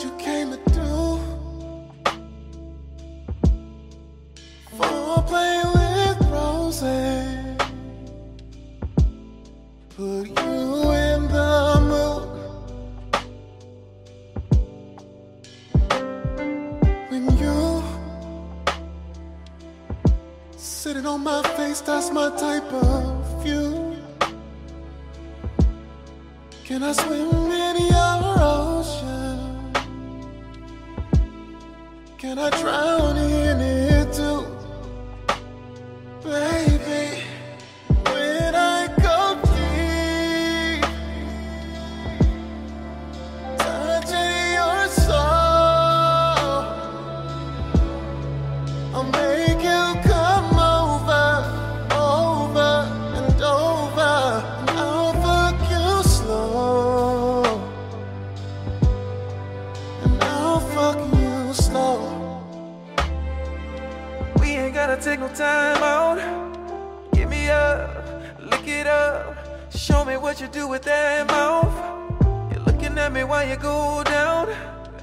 what you came to do. For play with roses, put you in the mood. When you sitting on my face, that's my type of view. Can I swim in? Can I drown in take no time out. Give me up, lick it up. Show me what you do with that mouth. You're looking at me while you go down.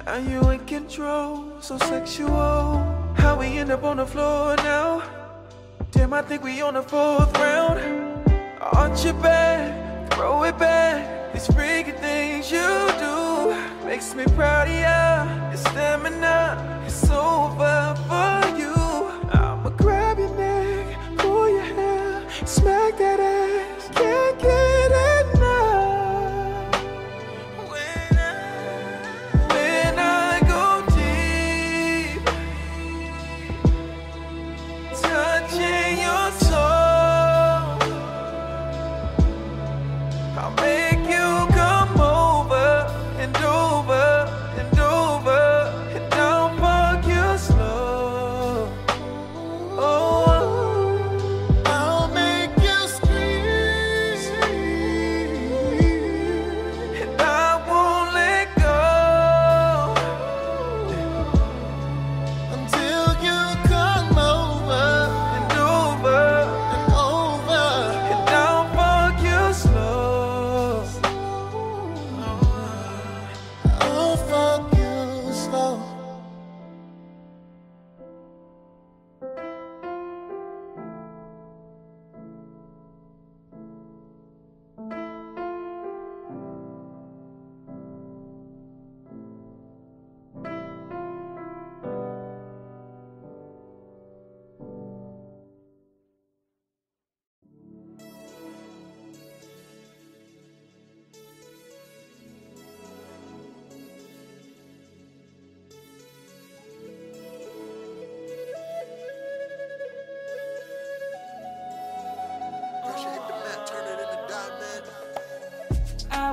Are you in control? So sexual. How we end up on the floor now? Damn, I think we on the fourth round. Arch your back, throw it back. These freaky things you do makes me proud of ya. Your stamina is over smack that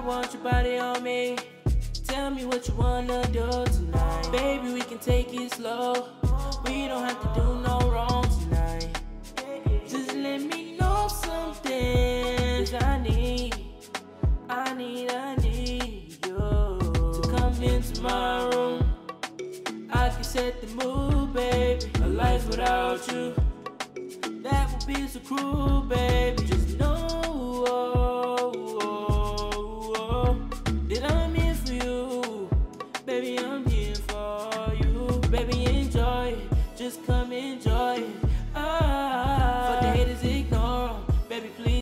want your body on me. Tell me what you wanna do tonight. Baby, we can take it slow. We don't have to do no wrong tonight. Just let me know something. I need, I need, I need you to come into my room. I can set the mood, baby. A life without you, that would be so cruel, baby. Just come